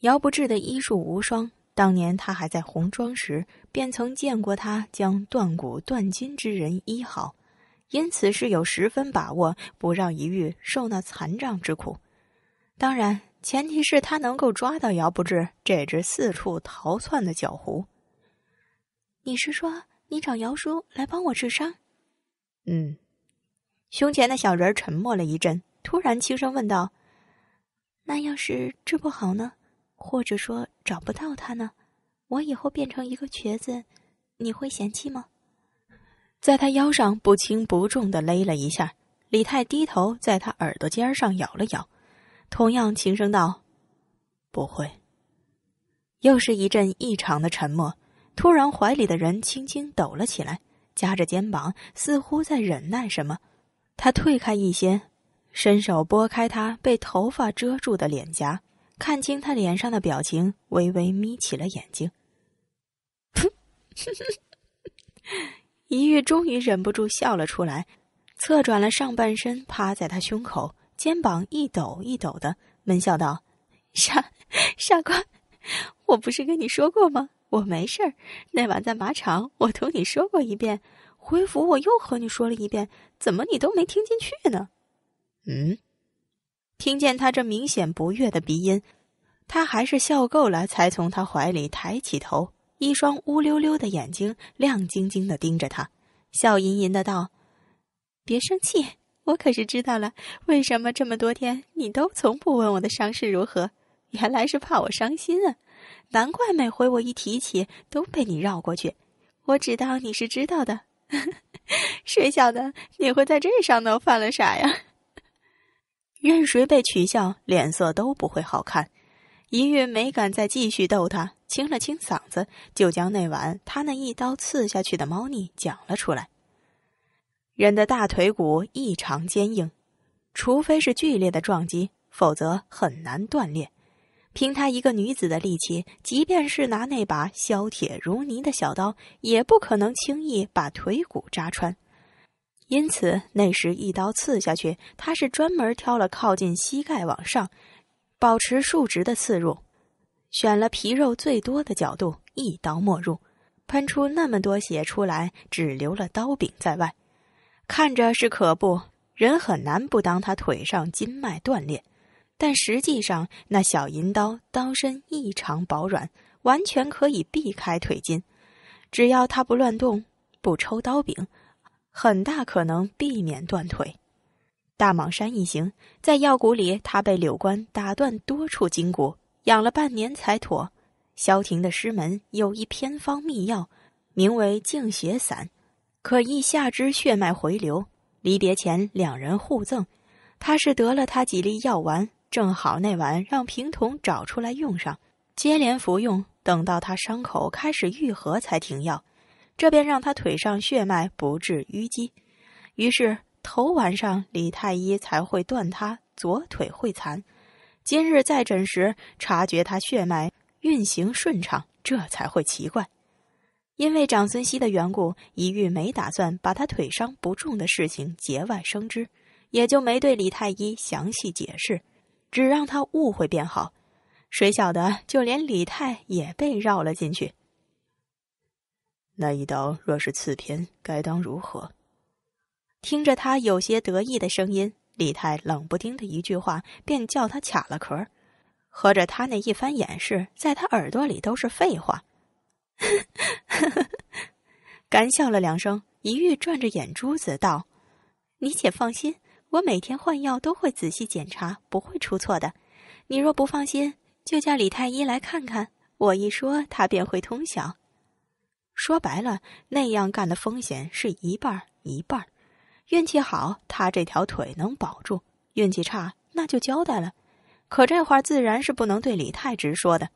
姚不治的医术无双，当年他还在红庄时，便曾见过他将断骨断筋之人医好，因此是有十分把握不让一玉受那残障之苦。当然，前提是他能够抓到姚不治这只四处逃窜的狡狐。你是说你找姚叔来帮我治伤？嗯。胸前的小人沉默了一阵，突然轻声问道：“那要是治不好呢？或者说找不到他呢？我以后变成一个瘸子，你会嫌弃吗？” 在他腰上不轻不重的勒了一下，李泰低头在他耳朵尖上咬了咬，同样轻声道：“不会。”又是一阵异常的沉默。突然，怀里的人轻轻抖了起来，夹着肩膀，似乎在忍耐什么。他退开一些，伸手拨开他被头发遮住的脸颊，看清他脸上的表情，微微眯起了眼睛。一玉终于忍不住笑了出来，侧转了上半身，趴在他胸口，肩膀一抖一抖的，闷笑道：“傻 傻瓜，我不是跟你说过吗？我没事儿。那晚在马场，我同你说过一遍。”回府，我又和你说了一遍，怎么你都没听进去呢？嗯，听见他这明显不悦的鼻音，他还是笑够了，才从他怀里抬起头，一双乌溜溜的眼睛亮晶晶的盯着他，笑吟吟的道：“别生气，我可是知道了，为什么这么多天你都从不问我的伤势如何？原来是怕我伤心啊！难怪每回我一提起都被你绕过去，我知道你是知道的。”谁晓得你会在这上头犯了傻呀？任谁被取笑，脸色都不会好看。一月没敢再继续逗他，清了清嗓子，就将那晚他那一刀刺下去的猫腻讲了出来。人的大腿骨异常坚硬，除非是剧烈的撞击，否则很难断裂。凭她一个女子的力气，即便是拿那把削铁如泥的小刀，也不可能轻易把腿骨扎穿。因此，那时一刀刺下去，她是专门挑了靠近膝盖往上，保持竖直的刺入，选了皮肉最多的角度，一刀没入，喷出那么多血出来，只留了刀柄在外，看着是可怖，人很难不当他腿上筋脉断裂。但实际上，那小银刀刀身异常薄软，完全可以避开腿筋。只要他不乱动，不抽刀柄，很大可能避免断腿。大蟒山一行在药谷里，他被柳官打断多处筋骨，养了半年才妥。萧庭的师门有一偏方秘药，名为净血散，可以下肢血脉回流。离别前，两人互赠，他是得了他几粒药丸。正好那晚让平童找出来用上，接连服用，等到他伤口开始愈合才停药，这便让他腿上血脉不致淤积。于是头晚上李太医才会断他左腿会残，今日再诊时察觉他血脉运行顺畅，这才会奇怪。因为长孙熙的缘故，一玉没打算把他腿伤不重的事情节外生枝，也就没对李太医详细解释。只让他误会便好，谁晓得就连李泰也被绕了进去。那一刀若是刺偏，该当如何？听着他有些得意的声音，李太冷不丁的一句话便叫他卡了壳。合着他那一番掩饰，在他耳朵里都是废话。干笑了两声，一玉转着眼珠子道：“你且放心。”我每天换药都会仔细检查，不会出错的。你若不放心，就叫李太医来看看。我一说，他便会通晓。说白了，那样干的风险是一半一半运气好，他这条腿能保住；运气差，那就交代了。可这话自然是不能对李太直说的。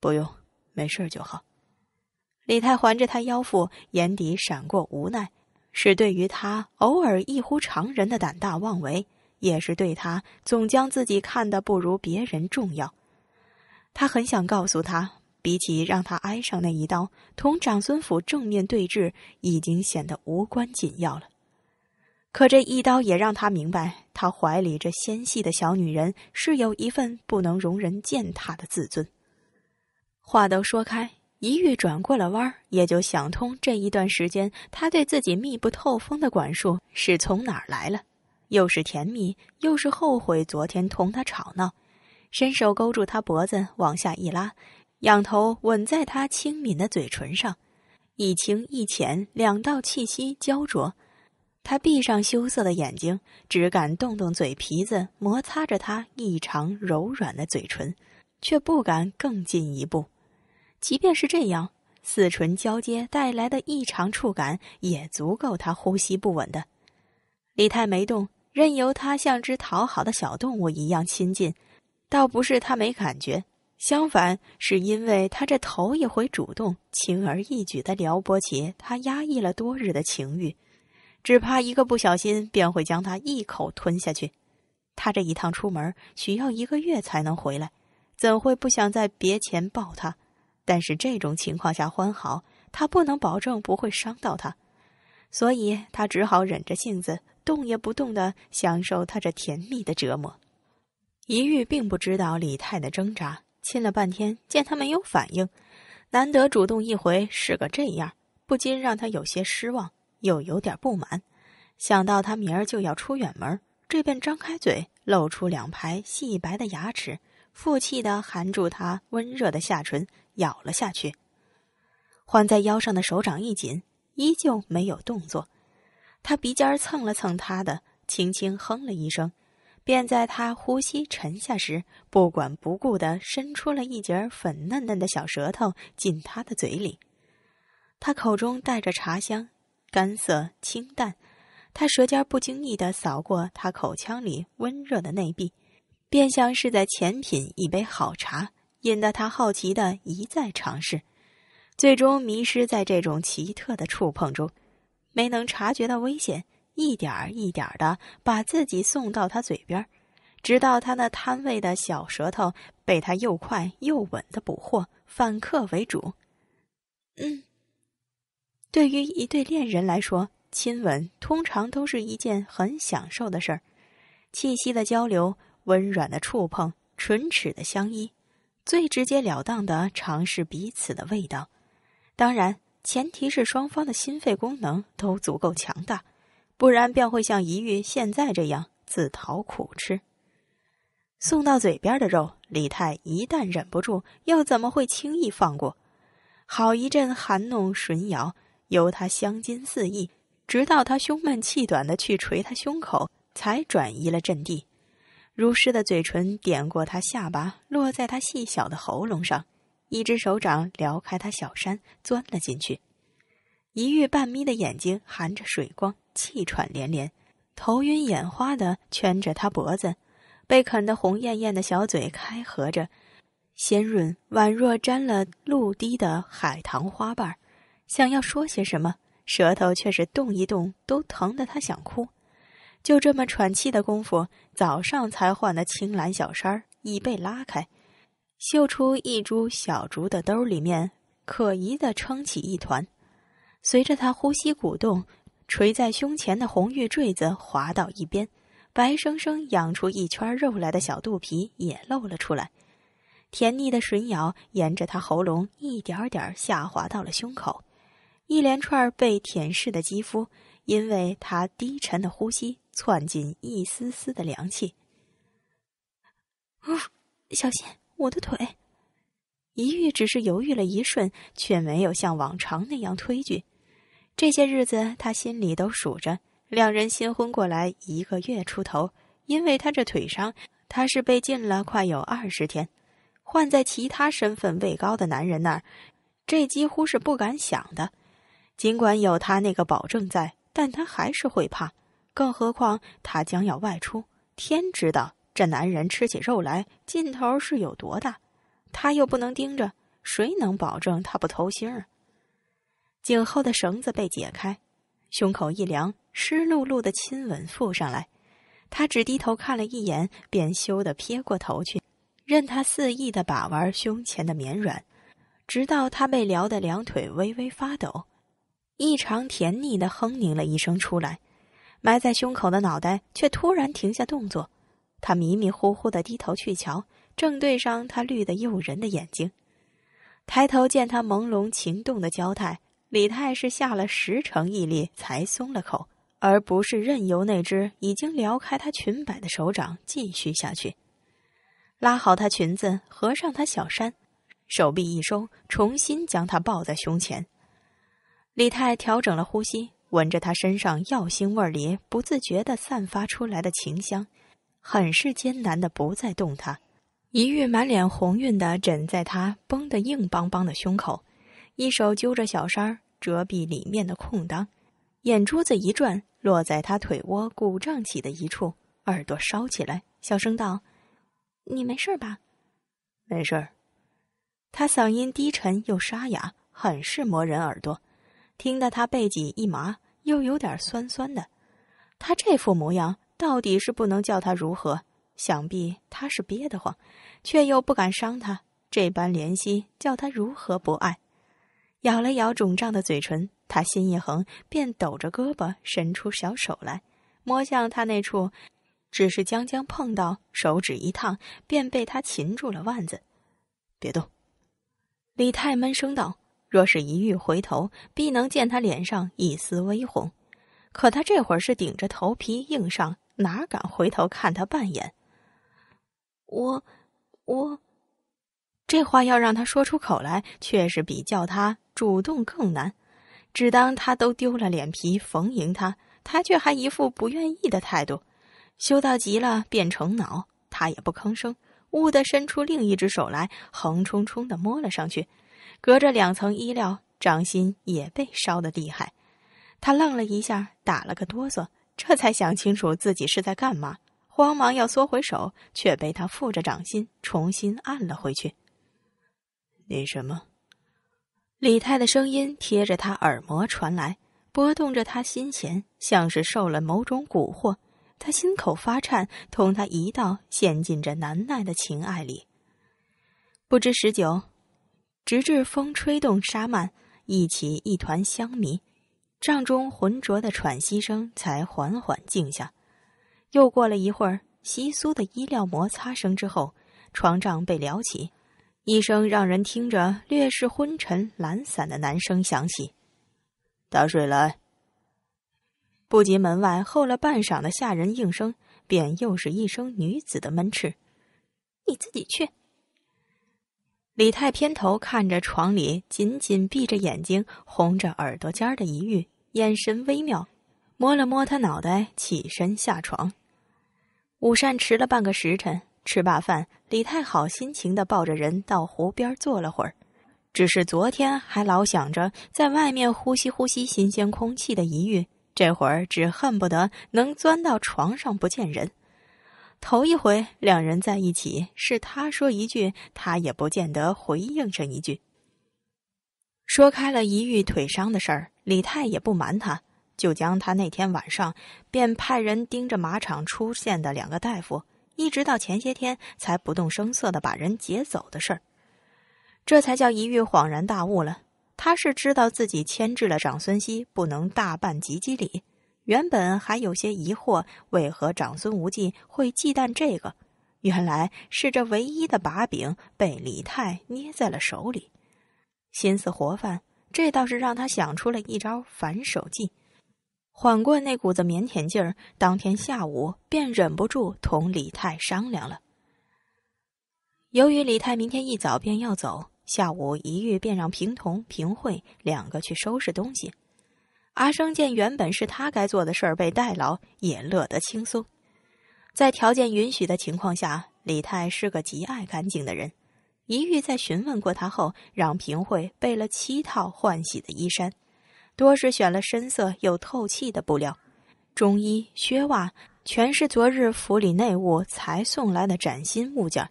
不用，没事就好。李太环着他腰腹，眼底闪过无奈。是对于他偶尔异乎常人的胆大妄为，也是对他总将自己看得不如别人重要。他很想告诉他，比起让他挨上那一刀，同长孙府正面对峙已经显得无关紧要了。可这一刀也让他明白，他怀里这纤细的小女人是有一份不能容人践踏的自尊。话都说开，一玉转过了弯儿，也就想通这一段时间他对自己密不透风的管束是从哪儿来了，又是甜蜜，又是后悔昨天同他吵闹，伸手勾住他脖子往下一拉，仰头吻在他轻抿的嘴唇上，一清一浅，两道气息焦灼。他闭上羞涩的眼睛，只敢动动嘴皮子，摩擦着他异常柔软的嘴唇，却不敢更进一步。即便是这样，四唇交接带来的异常触感也足够他呼吸不稳的。李太没动，任由他像只讨好的小动物一样亲近，倒不是他没感觉，相反是因为他这头一回主动，轻而易举的撩拨起他压抑了多日的情欲。只怕一个不小心，便会将他一口吞下去。他这一趟出门需要一个月才能回来，怎会不想在别前抱他？但是这种情况下欢好，他不能保证不会伤到他，所以他只好忍着性子，动也不动的享受他这甜蜜的折磨。一玉并不知道李泰的挣扎，亲了半天，见他没有反应，难得主动一回是个这样，不禁让他有些失望。又有点不满，想到他明儿就要出远门，这便张开嘴，露出两排细白的牙齿，负气的含住他温热的下唇，咬了下去。环在腰上的手掌一紧，依旧没有动作。他鼻尖蹭了蹭他的，轻轻哼了一声，便在他呼吸沉下时，不管不顾的伸出了一截粉嫩嫩的小舌头进他的嘴里。他口中带着茶香。干涩清淡，他舌尖不经意的扫过他口腔里温热的内壁，便像是在浅品一杯好茶，引得他好奇的一再尝试，最终迷失在这种奇特的触碰中，没能察觉到危险，一点儿一点儿的把自己送到他嘴边，直到他那贪味的小舌头被他又快又稳的捕获，反客为主。嗯。对于一对恋人来说，亲吻通常都是一件很享受的事儿。气息的交流，温软的触碰，唇齿的相依，最直截了当的尝试彼此的味道。当然，前提是双方的心肺功能都足够强大，不然便会像一玉现在这样自讨苦吃。送到嘴边的肉，李泰一旦忍不住，又怎么会轻易放过？好一阵含弄吮咬。由他香津四溢，直到他胸闷气短的去捶他胸口，才转移了阵地。如诗的嘴唇点过他下巴，落在他细小的喉咙上，一只手掌撩开他小衫，钻了进去。一玉半眯的眼睛含着水光，气喘连连，头晕眼花的圈着他脖子，被啃得红艳艳的小嘴开合着，鲜润宛若沾了露滴的海棠花瓣儿。想要说些什么，舌头却是动一动都疼得他想哭。就这么喘气的功夫，早上才换的青蓝小衫已被拉开，绣出一株小竹的兜里面，可疑的撑起一团。随着他呼吸鼓动，垂在胸前的红玉坠子滑到一边，白生生养出一圈肉来的小肚皮也露了出来。甜腻的吮咬沿着他喉咙一点点下滑到了胸口。一连串被舔舐的肌肤，因为他低沉的呼吸，窜进一丝丝的凉气。小心我的腿！一玉只是犹豫了一瞬，却没有像往常那样推拒。这些日子，他心里都数着，两人新婚过来一个月出头，因为他这腿伤，他是被禁了快有二十天。换在其他身份位高的男人那儿，这几乎是不敢想的。尽管有他那个保证在，但他还是会怕。更何况他将要外出，天知道这男人吃起肉来劲头是有多大。他又不能盯着，谁能保证他不偷腥儿？颈后的绳子被解开，胸口一凉，湿漉漉的亲吻附上来。他只低头看了一眼，便羞得撇过头去，任他肆意的把玩胸前的绵软，直到他被撩得两腿微微发抖。异常甜腻的哼咛了一声出来，埋在胸口的脑袋却突然停下动作，他迷迷糊糊的低头去瞧，正对上他绿的诱人的眼睛。抬头见他朦胧情动的娇态，李泰是下了十成毅力才松了口，而不是任由那只已经撩开他裙摆的手掌继续下去。拉好她裙子，合上她小衫，手臂一收，重新将她抱在胸前。李泰调整了呼吸。闻着他身上药腥味里不自觉地散发出来的情香，很是艰难的不再动弹。一玉满脸红晕的枕在他绷得硬邦邦的胸口，一手揪着小衫遮蔽里面的空当，眼珠子一转，落在他腿窝鼓胀起的一处，耳朵烧起来，小声道：“你没事吧？”“没事儿。”他嗓音低沉又沙哑，很是磨人耳朵。听得他背脊一麻，又有点酸酸的。他这副模样，到底是不能叫他如何？想必他是憋得慌，却又不敢伤他。这般怜惜，叫他如何不爱？咬了咬肿胀的嘴唇，他心一横，便抖着胳膊伸出小手来，摸向他那处，只是将将碰到，手指一烫，便被他擒住了腕子。别动！李太闷声道。若是一遇回头，必能见他脸上一丝微红。可他这会儿是顶着头皮硬上，哪敢回头看他半眼？我，我，这话要让他说出口来，却是比叫他主动更难。只当他都丢了脸皮逢迎他，他却还一副不愿意的态度。羞到极了，变成恼，他也不吭声，兀地伸出另一只手来，横冲冲的摸了上去。隔着两层衣料，掌心也被烧得厉害。他愣了一下，打了个哆嗦，这才想清楚自己是在干嘛，慌忙要缩回手，却被他负着掌心重新按了回去。你什么？李泰的声音贴着他耳膜传来，拨动着他心弦，像是受了某种蛊惑。他心口发颤，同他一道陷进这难耐的情爱里。不知十九。直至风吹动沙幔，一起一团香迷，帐中浑浊的喘息声才缓缓静下。又过了一会儿，稀疏的衣料摩擦声之后，床帐被撩起，一声让人听着略是昏沉、懒散的男声响起：“打水来。”不及门外候了半晌的下人应声，便又是一声女子的闷斥：“你自己去。”李太偏头看着床里紧紧闭着眼睛、红着耳朵尖的一玉，眼神微妙，摸了摸他脑袋，起身下床。午膳迟了半个时辰，吃罢饭，李太好心情的抱着人到湖边坐了会儿。只是昨天还老想着在外面呼吸呼吸新鲜空气的一玉，这会儿只恨不得能钻到床上不见人。头一回两人在一起，是他说一句，他也不见得回应上一句。说开了一玉腿伤的事儿，李泰也不瞒他，就将他那天晚上便派人盯着马场出现的两个大夫，一直到前些天才不动声色的把人劫走的事儿，这才叫一遇恍然大悟了。他是知道自己牵制了长孙熙，不能大办及笄礼。原本还有些疑惑，为何长孙无忌会忌惮这个？原来是这唯一的把柄被李泰捏在了手里。心思活泛，这倒是让他想出了一招反手计。缓过那股子腼腆劲儿，当天下午便忍不住同李泰商量了。由于李泰明天一早便要走，下午一遇便让平童、平慧两个去收拾东西。阿生见原本是他该做的事儿被代劳，也乐得轻松。在条件允许的情况下，李泰是个极爱干净的人。一玉在询问过他后，让平惠备了七套换洗的衣衫，多是选了深色又透气的布料，中衣、靴袜全是昨日府里内务才送来的崭新物件，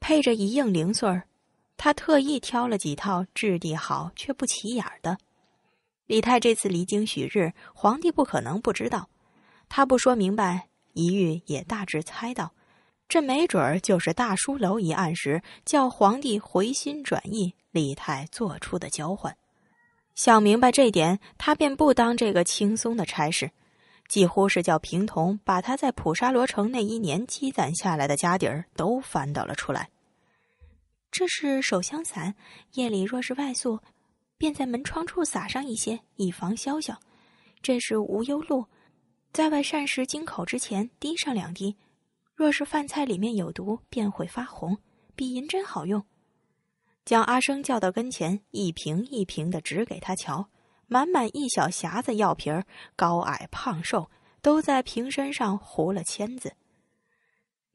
配着一应零碎儿。他特意挑了几套质地好却不起眼的。李泰这次离京许日，皇帝不可能不知道。他不说明白，一玉也大致猜到，这没准儿就是大书楼一案时叫皇帝回心转意，李泰做出的交换。想明白这点，他便不当这个轻松的差事。几乎是叫平童把他在普沙罗城那一年积攒下来的家底儿都翻倒了出来。这是手香伞，夜里若是外宿，便在门窗处撒上一些，以防宵小。这是无忧露，在外膳食经口之前滴上两滴，若是饭菜里面有毒，便会发红，比银针好用。将阿生叫到跟前，一瓶一瓶的指给他瞧，满满一小匣子药瓶，高矮胖瘦都在瓶身上糊了签子。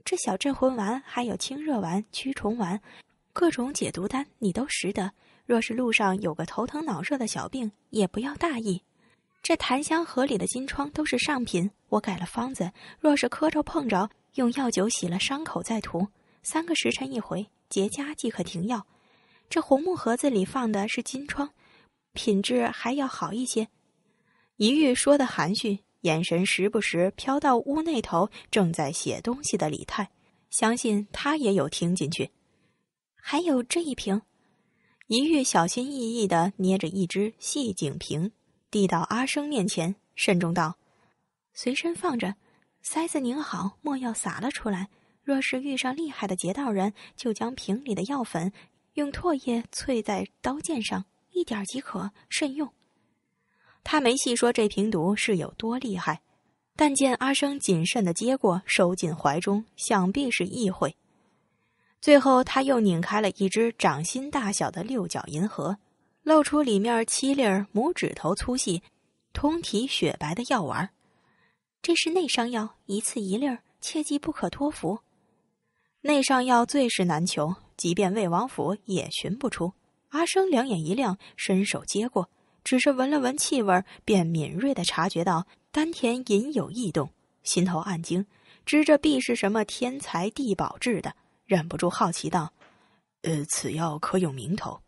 这小镇魂丸，还有清热丸、驱虫丸，各种解毒丹，你都识得。若是路上有个头疼脑热的小病，也不要大意。这檀香盒里的金疮都是上品，我改了方子。若是磕着碰着，用药酒洗了伤口再涂，三个时辰一回，结痂即可停药。这红木盒子里放的是金疮，品质还要好一些。一玉说的含蓄，眼神时不时飘到屋那头正在写东西的李泰，相信他也有听进去。还有这一瓶，一玉小心翼翼地捏着一只细颈瓶，递到阿生面前，慎重道：“随身放着，塞子拧好，莫要洒了出来。若是遇上厉害的劫道人，就将瓶里的药粉。”用唾液淬在刀剑上，一点即可，慎用。他没细说这瓶毒是有多厉害，但见阿生谨慎地接过，收进怀中，想必是意会。最后，他又拧开了一只掌心大小的六角银盒，露出里面七粒拇指头粗细、通体雪白的药丸。这是内伤药，一次一粒，切记不可多服。内伤药最是难求。即便魏王府也寻不出。阿生两眼一亮，伸手接过，只是闻了闻气味，便敏锐的察觉到丹田隐有异动，心头暗惊，知这必是什么天才地宝制的，忍不住好奇道：“呃，此药可有名头？”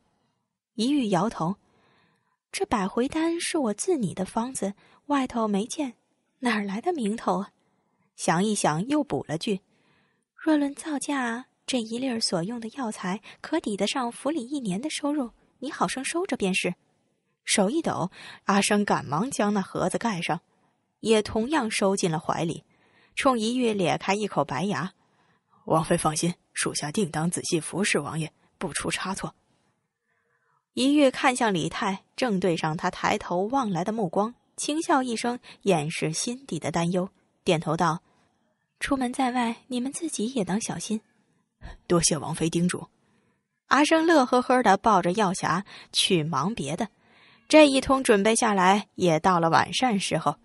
一玉摇头：“这百回丹是我自拟的方子，外头没见，哪来的名头啊？”想一想，又补了句：“若论造价。”这一粒儿所用的药材，可抵得上府里一年的收入。你好生收着便是。手一抖，阿生赶忙将那盒子盖上，也同样收进了怀里，冲一玉咧开一口白牙：“王妃放心，属下定当仔细服侍王爷，不出差错。”一玉看向李泰，正对上他抬头望来的目光，轻笑一声，掩饰心底的担忧，点头道：“出门在外，你们自己也当小心。”多谢王妃叮嘱，阿生乐呵呵的抱着药匣去忙别的。这一通准备下来，也到了晚膳时候。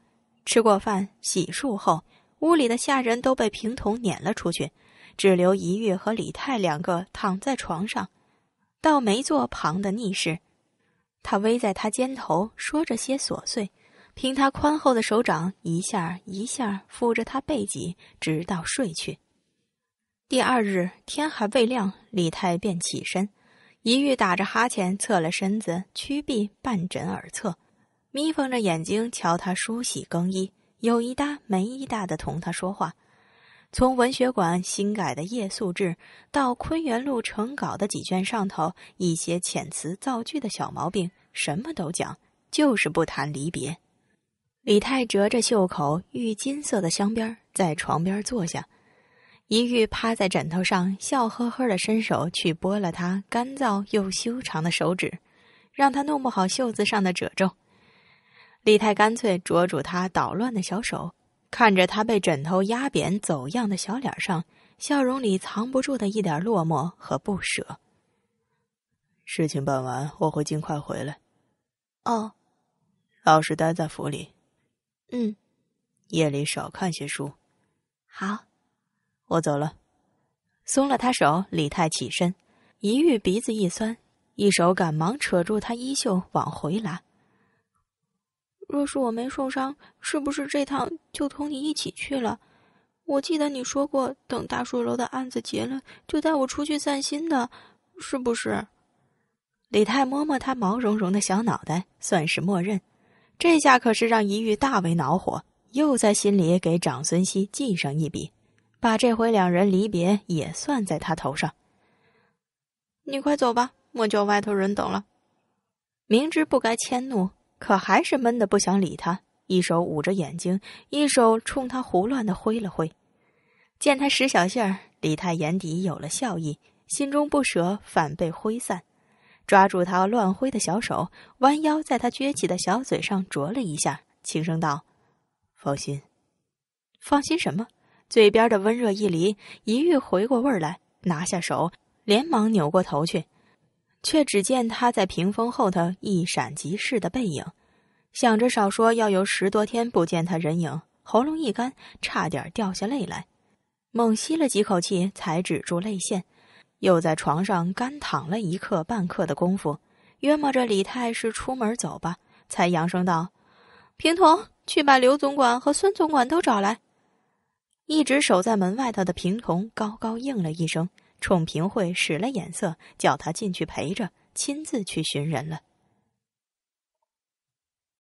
吃过饭，洗漱后，屋里的下人都被平童撵了出去，只留一玉和李泰两个躺在床上，倒没坐旁的逆事。他偎在他肩头，说着些琐碎，凭他宽厚的手掌一下一下抚着他背脊，直到睡去。第二日天还未亮，李泰便起身，一玉打着哈欠，侧了身子，屈臂半枕耳侧，眯缝着眼睛瞧他梳洗更衣，有一搭没一搭的同他说话。从文学馆新改的夜宿制，到昆园路成稿的几卷上头一些遣词造句的小毛病，什么都讲，就是不谈离别。李泰折着袖口玉金色的香边，在床边坐下。一玉趴在枕头上，笑呵呵的伸手去拨了他干燥又修长的手指，让他弄不好袖子上的褶皱。李泰干脆捉住他捣乱的小手，看着他被枕头压扁走样的小脸上，笑容里藏不住的一点落寞和不舍。事情办完，我会尽快回来。哦，老实待在府里。嗯，夜里少看些书。好。我走了，松了他手。李泰起身，一遇鼻子一酸，一手赶忙扯住他衣袖往回拉。若是我没受伤，是不是这趟就同你一起去了？我记得你说过，等大树楼的案子结了，就带我出去散心的，是不是？李泰摸摸他毛茸茸的小脑袋，算是默认。这下可是让一玉大为恼火，又在心里给长孙熙记上一笔。把这回两人离别也算在他头上。你快走吧，莫叫外头人等了。明知不该迁怒，可还是闷得不想理他，一手捂着眼睛，一手冲他胡乱的挥了挥。见他使小性儿，李泰眼底有了笑意，心中不舍，反被挥散。抓住他乱挥的小手，弯腰在他撅起的小嘴上啄了一下，轻声道：“放心，放心什么？”嘴边的温热一离，一玉回过味儿来，拿下手，连忙扭过头去，却只见他在屏风后头一闪即逝的背影。想着少说要有十多天不见他人影，喉咙一干，差点掉下泪来，猛吸了几口气，才止住泪腺。又在床上干躺了一刻半刻的功夫，约摸着李太是出门走吧，才扬声道：“平童，去把刘总管和孙总管都找来。”一直守在门外头的平童高高应了一声，宠平会使了眼色，叫他进去陪着，亲自去寻人了。